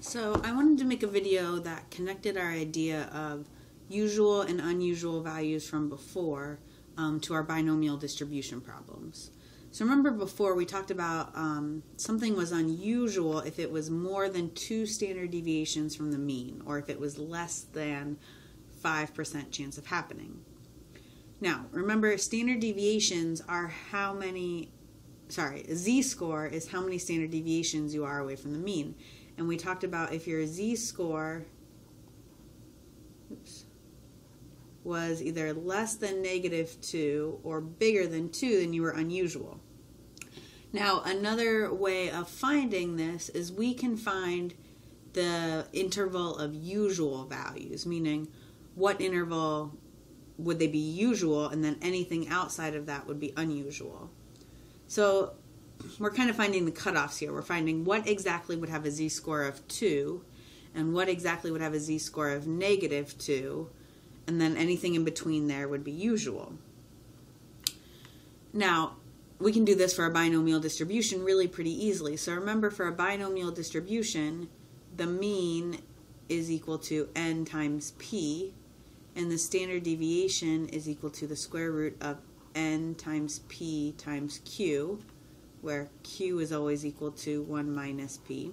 So I wanted to make a video that connected our idea of usual and unusual values from before um, to our binomial distribution problems. So remember before we talked about um, something was unusual if it was more than two standard deviations from the mean or if it was less than 5% chance of happening. Now, remember standard deviations are how many, sorry, z-score is how many standard deviations you are away from the mean and we talked about if your z-score oops, was either less than negative 2 or bigger than 2, then you were unusual. Now, another way of finding this is we can find the interval of usual values, meaning what interval would they be usual, and then anything outside of that would be unusual. So we're kind of finding the cutoffs here. We're finding what exactly would have a z-score of 2 and what exactly would have a z-score of negative 2 and then anything in between there would be usual. Now, we can do this for a binomial distribution really pretty easily. So remember for a binomial distribution, the mean is equal to n times p and the standard deviation is equal to the square root of n times p times q where q is always equal to 1 minus p.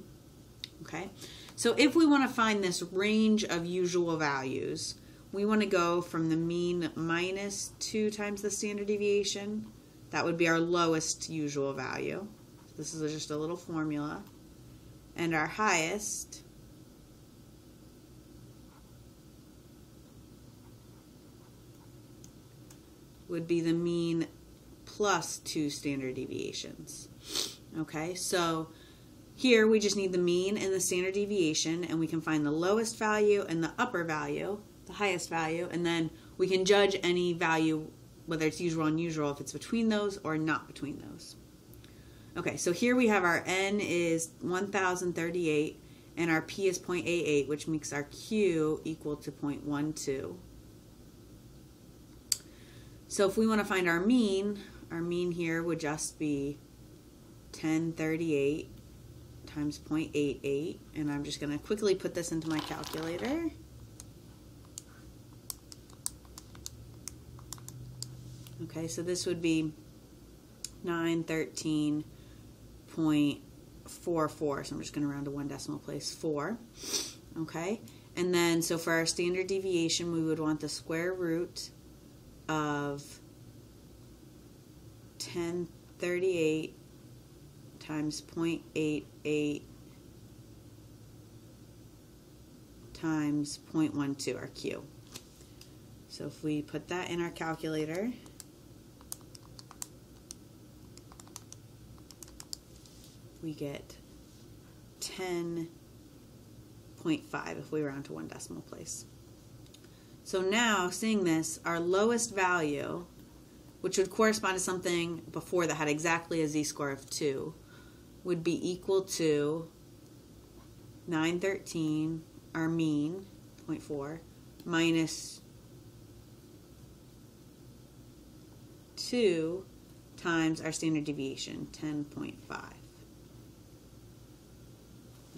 Okay, so if we want to find this range of usual values, we want to go from the mean minus 2 times the standard deviation. That would be our lowest usual value. This is just a little formula. And our highest would be the mean plus two standard deviations. Okay, so here we just need the mean and the standard deviation, and we can find the lowest value and the upper value, the highest value, and then we can judge any value, whether it's usual or unusual, if it's between those or not between those. Okay, so here we have our n is 1038 and our p is 0.88, which makes our q equal to 0.12. So if we want to find our mean, our mean here would just be 1038 times 0.88 and I'm just going to quickly put this into my calculator. Okay, so this would be 913.44, so I'm just going to round to one decimal place, 4. Okay, and then so for our standard deviation, we would want the square root of 1038 times 0.88 times 0.12, our Q. So if we put that in our calculator, we get 10.5 if we round to one decimal place. So now, seeing this, our lowest value which would correspond to something before that had exactly a z-score of 2, would be equal to 913, our mean, 0.4, minus 2 times our standard deviation, 10.5.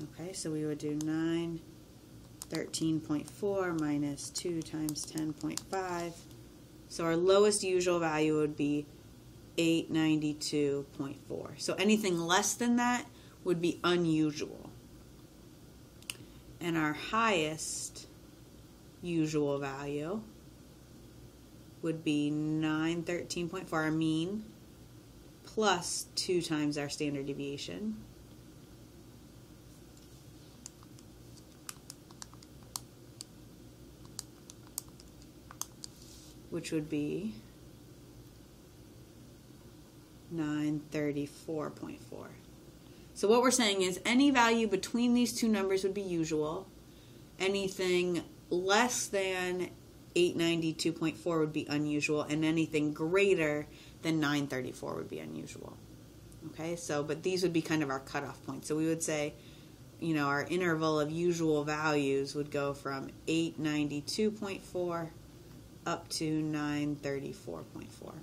Okay, so we would do 9, 13.4 minus 2 times 10.5 so our lowest usual value would be 892.4. So anything less than that would be unusual. And our highest usual value would be 913.4, our mean, plus 2 times our standard deviation. Which would be 934.4. So what we're saying is any value between these two numbers would be usual. Anything less than 892.4 would be unusual, and anything greater than 934 would be unusual. Okay, so, but these would be kind of our cutoff points. So we would say, you know, our interval of usual values would go from 892.4 up to 934.4.